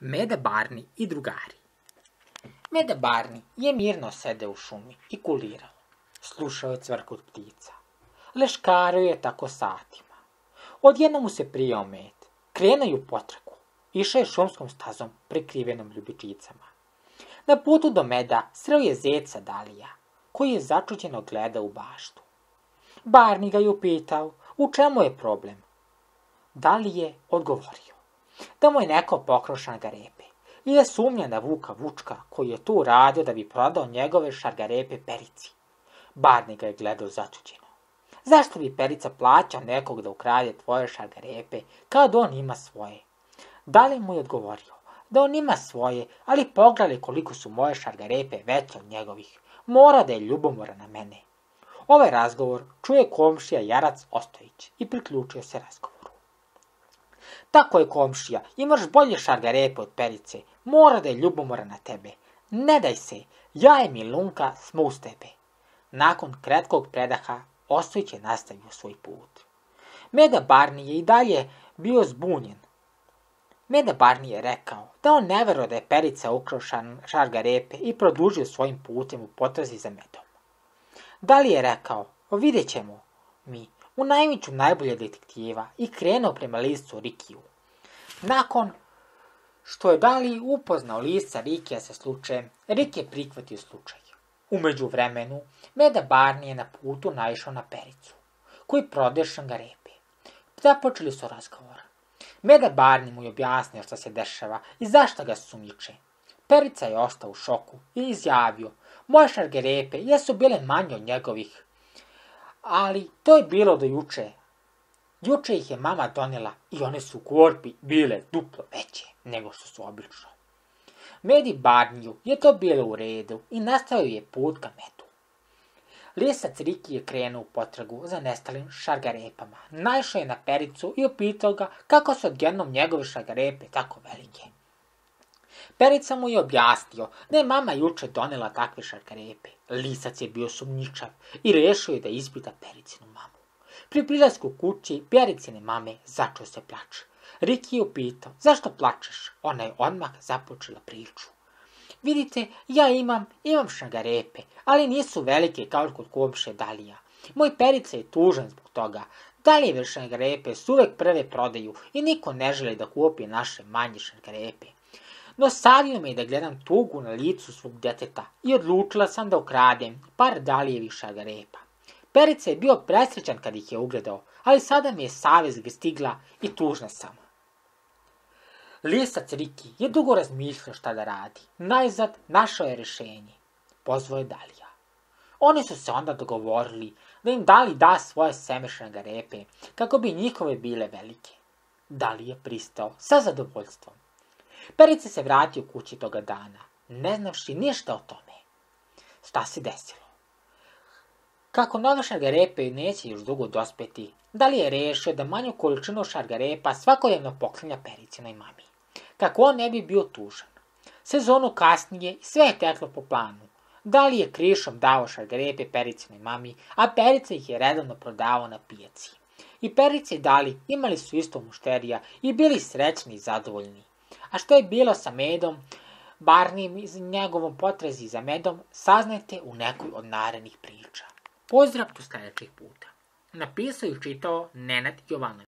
Meda Barni i drugari Meda Barni je mirno sedeo u šumi i kulirao. Slušao je cvrkut ptica. Leškario je tako satima. Odjednom mu se prijao med. Krenuo u potragu. Išao je šumskom stazom prekrivenom ljubičicama. Na putu do meda sreo je zeca Dalija, koji je začuđeno gledao u baštu. Barni ga je upitao u čemu je problem. Dali je odgovorio da mu je neko pokrao šargarepe i da sumnja na Vuka Vučka koji je tu radio da bi prodao njegove šargarepe Perici. Barni ga je gledao začuđeno. Zašto bi Perica plaćao nekog da ukrade tvoje šargarepe kad on ima svoje? Da li mu je odgovorio da on ima svoje, ali pogledaj koliko su moje šargarepe veće od njegovih. Mora da je ljubomora na mene. Ovaj razgovor čuje komšija Jarac Ostojić i priključio se razgovoru. Tako je komšija, imaš bolje šargarepe od perice, mora da je ljubomora na tebe. Ne daj se, ja i Milunka smo uz tebe. Nakon kratkog predaha, Ostojić je nastavio svoj put. Meda Barni je i dalje bio zbunjen. Meda Barni je rekao da on ne veruje da je perica ukrao šargarepe i produžio svojim putem u potrazi za medom. Da li je rekao, vidjet ćemo mi, u najmiću najbolje detektiva i krenuo prema listu Rikiju. Nakon što je Dali upoznao lista Rikija sa slučajem, Rik je prihvatio slučaj. Umeđu vremenu, Meda Barni je na putu naišao na pericu, koji prodaje šangarepe. Započeli su razgovor. Meda Barni mu je objasnio šta se dešava i zašto ga sumnjiče. Perica je ostao u šoku i izjavio, moje jesu bile manje od njegovih, ali to je bilo do juče. Juče ih je mama donela i one su u korpi bile duplo veće nego što su obično. Medi Barniju je to bilo u redu i nastavio je put ka metu. Lisac Riki je krenuo u potragu za nestalim šargarepama. Naišao je na pericu i upitao ga kako su odjednom njegove šargarepe tako velike. Perica mu je objasnio da je mama juče donela takve šargarepe. Lisac je bio sumnjičav i rešio je da ispita Pericinu mamu. Pri prilasku kući Pericine mame začeo se plač. Riki je upitao, zašto plačeš? Ona je odmah započela priču. Vidite, ja imam, imam šargarepe, ali nisu velike kao kod komše Dalija. Moj Perica je tužan zbog toga. Dalijeve šargarepe su uvek prve prodaju i niko ne želi da kupi naše manje šargarepe. No savio me da gledam tugu na licu svog deteta i odlučila sam da ukradem par Dalijevih šargarepa. Perica je bio presrećan kad ih je ugledao, ali sada mi je savez stigla i tužna sam. Lisac Riki je dugo razmišljao šta da radi. Najzad našao je rešenje. Pozvao je Dalija. Oni su se onda dogovorili da im Dali da svoje semešne garepe kako bi njihove bile velike. Dali je pristao sa zadovoljstvom. Perica se vratio kući toga dana, ne znavši ništa o tome. Šta se desilo? Kako nove šargarepe neće još dugo dospeti, da li je rešio da manju količinu šargarepa svakodnevno poklanja Pericinoj mami, kako on ne bi bio tužan. Sezonu kasnije sve je teklo po planu. Da li je krišom dao šargarepe Pericinoj mami, a Perica ih je redovno prodavao na pijaci. I Perice i Dali imali su isto mušterija i bili srećni i zadovoljni. A što je bilo sa medom, Barnim iz njegovom potrezi za medom, saznajte u nekoj od narednih priča. Pozdrav do sljedećeg puta. Napisao i čitao Nenad Jovanović.